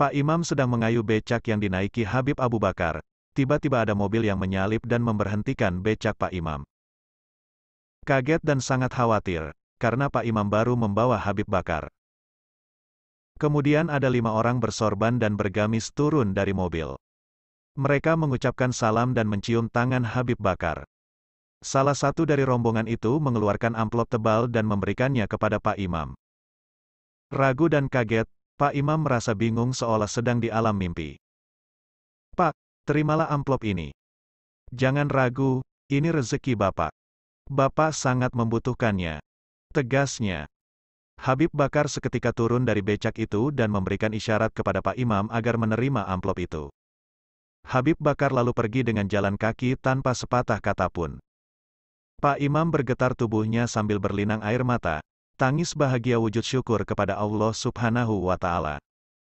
Pak Imam sedang mengayuh becak yang dinaiki Habib Abu Bakar. Tiba-tiba ada mobil yang menyalip dan memberhentikan becak Pak Imam. Kaget dan sangat khawatir, karena Pak Imam baru membawa Habib Bakar. Kemudian ada lima orang bersorban dan bergamis turun dari mobil. Mereka mengucapkan salam dan mencium tangan Habib Bakar. Salah satu dari rombongan itu mengeluarkan amplop tebal dan memberikannya kepada Pak Imam. Ragu dan kaget, Pak Imam merasa bingung seolah sedang di alam mimpi. Pak, terimalah amplop ini. Jangan ragu, ini rezeki Bapak. Bapak sangat membutuhkannya. Tegasnya. Habib Bakar seketika turun dari becak itu dan memberikan isyarat kepada Pak Imam agar menerima amplop itu. Habib Bakar lalu pergi dengan jalan kaki tanpa sepatah kata pun. Pak Imam bergetar tubuhnya sambil berlinang air mata, tangis bahagia wujud syukur kepada Allah subhanahu wa ta'ala.